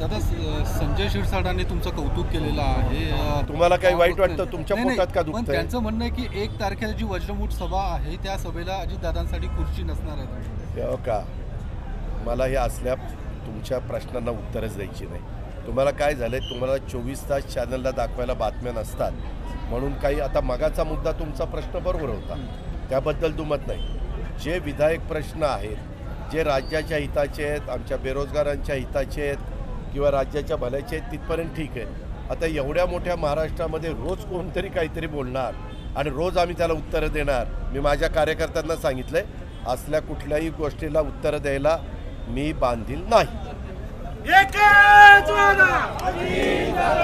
दादा संजय शिरसाटांनी तुमचं कौतुक केलेलं आहे. तुम्हाला काही वाईट वाटतं? तुमच्या पोटात का पण दुखतंय? त्यांचं म्हणणं आहे की एक तारखेला जी वज्रमूठ सभा आहे त्या सभेला अजितदादांसाठी खुर्ची नसणार आहे. हो का? मला हे असल्या तुमच्या प्रश्नांना उत्तरच द्यायची नाही. तुम्हाला काय झालं आहे तुम्हाला चोवीस तास चॅनलला दाखवायला बातम्या नसतात. म्हणून काही आता मगाचा मुद्दा तुमचा प्रश्न बरोबर होता. त्याबद्दल दुमत नाही. जे विधायक प्रश्न आहेत जे राज्याच्या हिताचे आहेत आमच्या बेरोजगारांच्या हिताचे आहेत किंवा राज्याच्या भल्याचे आहेत तिथपर्यंत ठीक आहे. आता एवढ्या मोठ्या महाराष्ट्रामध्ये रोज कोणतरी काहीतरी बोलणार आणि रोज आम्ही त्याला उत्तरं देणार. मी माझ्या कार्यकर्त्यांना सांगितलंय असल्या कुठल्याही गोष्टीला उत्तरं द्यायला मी बांधील नाही.